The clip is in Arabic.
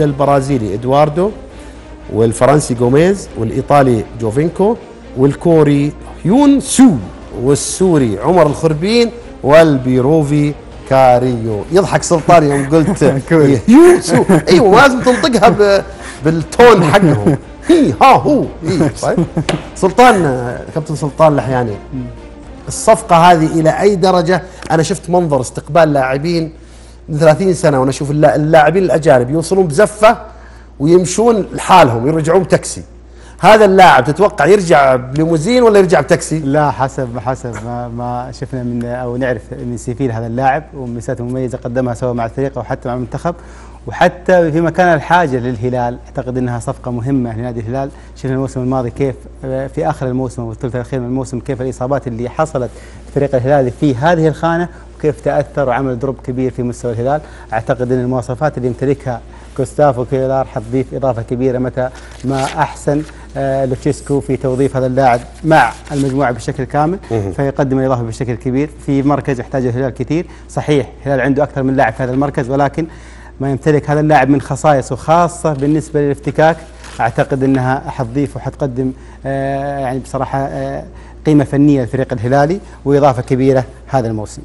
البرازيلي إدواردو والفرنسي جوميز والإيطالي جوفينكو والكوري هيون سو والسوري عمر الخربين والبيروفي كاريو. يضحك سلطان يوم قلت هيون سو. أيوه لازم تنطقها بال tone حقهم. هي ها هو. هي طيب. سلطان كابتن سلطان الحياني الصفقة هذه إلى أي درجة؟ أنا شفت منظر استقبال لاعبين 30 سنة وأنا أشوف اللا- اللاعبين الأجانب يوصلون بزفة ويمشون لحالهم يرجعون بتاكسي. هذا اللاعب تتوقع يرجع بليموزين ولا يرجع بتاكسي؟ لا حسب حسب ما, ما شفنا من أو نعرف من CV ل هذا اللاعب ومساته مميزة قدمها سواء مع الفريق أو حتى مع المنتخب. وحتى فيما كان الحاجة للهلال أعتقد إنها صفقة مهمة لنادي الهلال. شفنا الموسم الماضي كيف في آخر الموسم والثلث الأخير من الموسم كيف الإصابات اللي حصلت فريق الهلال في هذه الخانة. وكيف تأثر وعمل drop كبير في مستوى الهلال. أعتقد إن المواصفات اللي يمتلكها جوستافو كيلار حتضيف إضافة كبيرة متى ما أحسن آه، لوتشيسكو في توظيف هذا اللاعب مع المجموعة بشكل كامل. فيقدم الإضافة بشكل كبير. في مركز يحتاجه الهلال كثير صحيح الهلال عنده أكثر من لاعب في هذا المركز ولكن ما يمتلك هذا اللاعب من خصائص وخاصة بالنسبة للافتكاك أعتقد إنها حتضيف وحتقدم آه، يعني بصراحة آه، قيمة فنية للفريق الهلالي وإضافة كبيرة هذا الموسم.